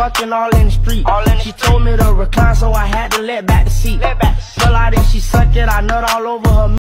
fucking all in the street. All in the she street. told me to recline, so I had to let back the seat. Let back the seat. Fell out and she suck it, I nut all over her.